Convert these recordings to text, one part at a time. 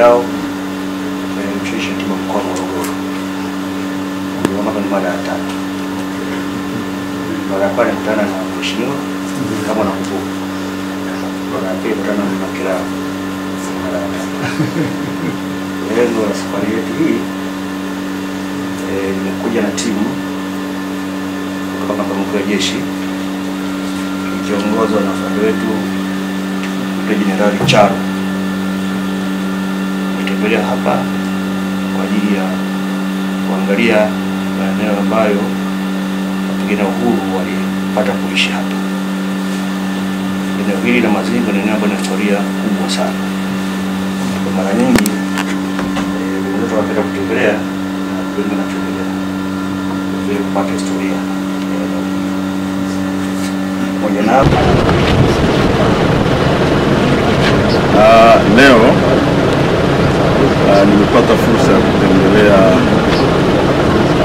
Makiao, eh, timu mkoa wa Morogoro. Ndio mara ya tatu. Mara ya kwanza nikutana na mheshimiwa kama. Mara ya pili nikutana na. Lengo la safari yetu hii eh, nimekuja na timu kutoka ya jeshi ikiongozwa na afande wetu Jenerali Charo. Nimetembelea hapa kwa ajili ya kuangalia maeneo ambayo wapigania uhuru walipata kuishi hapa. Eneo hili la Mazingo ni eneo ambalo lina historia kubwa sana. Kwa mara nyingi eh, wenzetu wanapenda kutembelea na wengi wanatembelea vile kupata historia. Pamoja na Ah, leo nimepata fursa ya kutembelea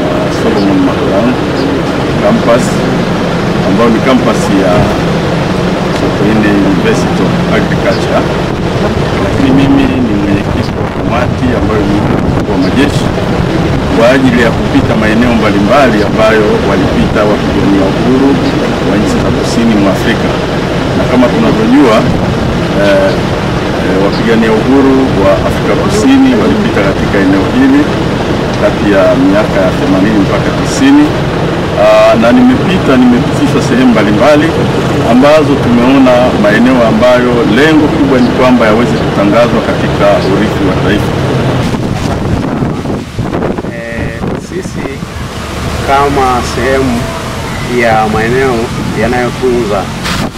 ah, Solomon Macron campus ambayo ni campus ya Sokoine University of Agriculture, lakini mimi ni mwenyekiti wa kamati ambayo ni wa majeshi kwa ajili ya kupita maeneo mbalimbali ambayo walipita wapigania uhuru wa nchi za kusini mwa Afrika, na kama tunavyojua eh, wapigania uhuru wa Afrika Kusini walipita katika eneo hili kati ya miaka ya 80 mpaka 90. Uh, na nimepita nimepitisha sehemu mbalimbali ambazo tumeona maeneo ambayo lengo kubwa ni kwamba yaweze kutangazwa katika urithi wa taifa. Eh, sisi kama sehemu ya maeneo yanayotunza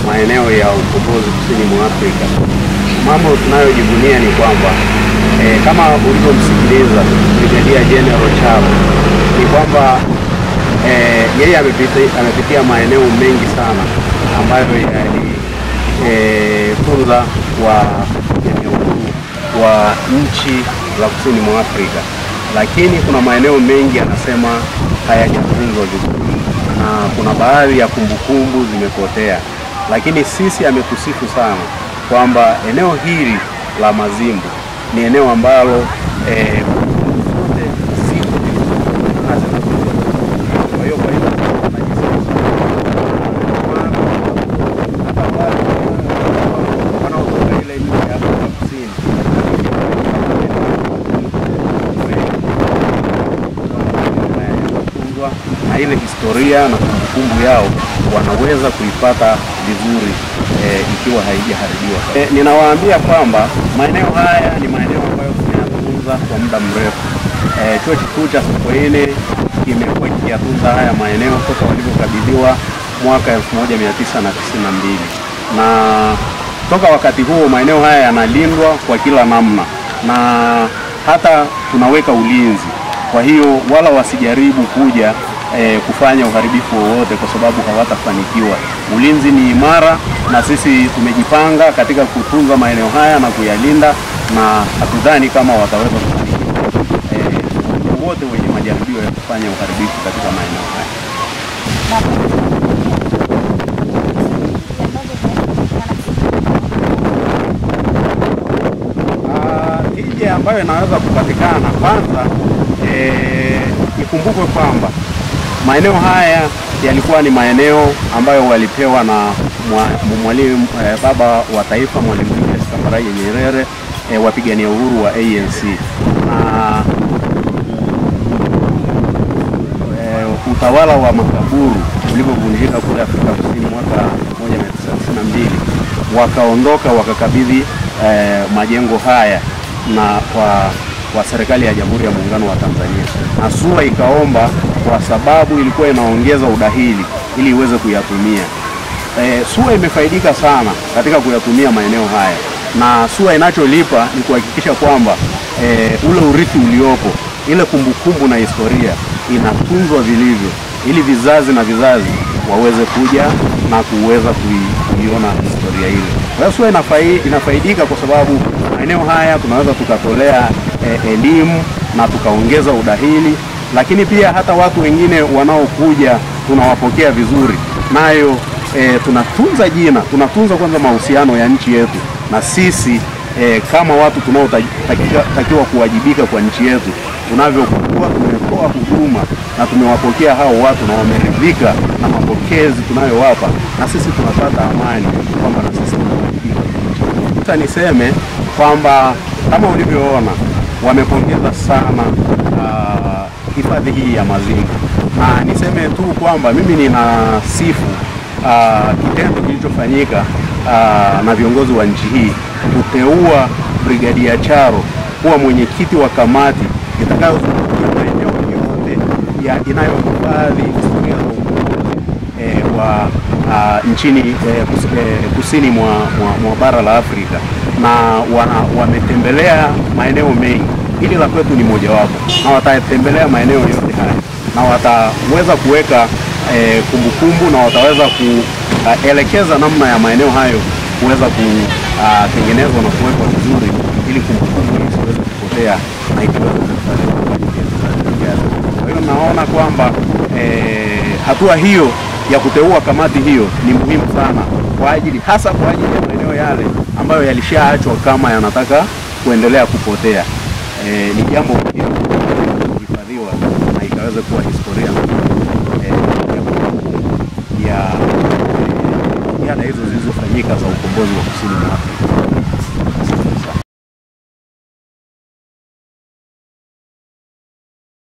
maeneo ya ukombozi kusini mwa Afrika, mambo tunayojivunia ni kwamba eh, kama ulivyomsikiliza Brigedia General Charo ni kwamba eh, yeye amepitia, maeneo mengi sana ambayo yalitunza wa eneo huru wa nchi za kusini mwa Afrika, lakini kuna maeneo mengi anasema hayajatunzwa vizuri na kuna baadhi ya kumbukumbu zimepotea, lakini sisi ametusifu sana kwamba eneo hili la Mazimbu ni eneo ambalo eh, na ile historia na kumbukumbu yao wanaweza kuipata vizuri e, ikiwa haijaharibiwa. E, ninawaambia kwamba maeneo haya ni maeneo ambayo tumeyatunza kwa muda mrefu. E, chuo kikuu cha Sokoine kimekuwa kikiyatunza haya maeneo toka walivyokabidhiwa mwaka 1992 na toka wakati huo maeneo haya yanalindwa kwa kila namna na hata tunaweka ulinzi. Kwa hiyo wala wasijaribu kuja eh, kufanya uharibifu wowote kwa sababu hawatafanikiwa. Ulinzi ni imara na sisi tumejipanga katika kutunza maeneo haya na kuyalinda, na hatudhani kama wataweza kufanikiwa eh, wote wenye majaribio ya kufanya uharibifu katika maeneo haya. Ah, ambayo inaweza kupatikana kwanza, eh, ikumbukwe kwamba maeneo haya yalikuwa ni maeneo ambayo walipewa na mwalimu eh, baba wa taifa Mwalimu Julius Kambarage Nyerere eh, wapigania uhuru wa ANC. Na eh, utawala wa makaburu ulipovunjika kule Afrika Kusini mwaka 1992 wakaondoka wakakabidhi eh, majengo haya na kwa kwa serikali ya Jamhuri ya Muungano wa Tanzania, na SUA ikaomba kwa sababu ilikuwa inaongeza udahili ili iweze kuyatumia. E, SUA imefaidika sana katika kuyatumia maeneo haya, na SUA inacholipa ni kuhakikisha kwamba e, ule urithi uliopo, ile kumbukumbu na historia inatunzwa vilivyo, ili vizazi na vizazi waweze kuja na kuweza kuiona historia ile. Kwa hiyo inafai, inafaidika kwa sababu maeneo haya tunaweza tukatolea e, elimu na tukaongeza udahili, lakini pia hata watu wengine wanaokuja tunawapokea vizuri, nayo e, tunatunza jina, tunatunza kwanza mahusiano ya nchi yetu na sisi e, kama watu tunaotakiwa kuwajibika kwa nchi yetu tunavyokuwa tumetoa huduma na tumewapokea hao watu na wameridhika na mapokezi tunayowapa, na sisi tunapata amani kwamba na sisi tunawajibika. Niseme kwamba kama ulivyoona wamepongeza sana hifadhi hifadhi hii ya Mazinga, na niseme tu kwamba mimi nina sifu ah, kitendo kilichofanyika uh, na viongozi wa nchi hii kuteua Brigadia Charo kuwa mwenyekiti wa kamati itakayozungumzia maeneo yote inayohifadhi historia za ukombozi eh, wa ah, nchini eh, kus, eh, kusini mwa, mwa, mwa bara la Afrika. Na wametembelea maeneo mengi. Hili la kwetu ni mojawapo, na watatembelea maeneo yote haya. Na wataweza kuweka eh, kumbukumbu na wataweza kuelekeza namna ya maeneo hayo kuweza kutengenezwa na kuwekwa vizuri ili kumbukumbu isiweze kupotea na ikaweza kuhifadhiwa kwa ajili ya vizazi vijavyo. Kwa hiyo naona kwamba eh, hatua hiyo ya kuteua kamati hiyo ni muhimu sana kwa ajili hasa kwa ajili ya maeneo yale ambayo yalishaachwa kama yanataka kuendelea kupotea. E, ni jambo muhimu kuhifadhiwa na ikaweze kuwa historia e, ya eh, jitihada hizo zilizofanyika za ukombozi wa kusini mwa.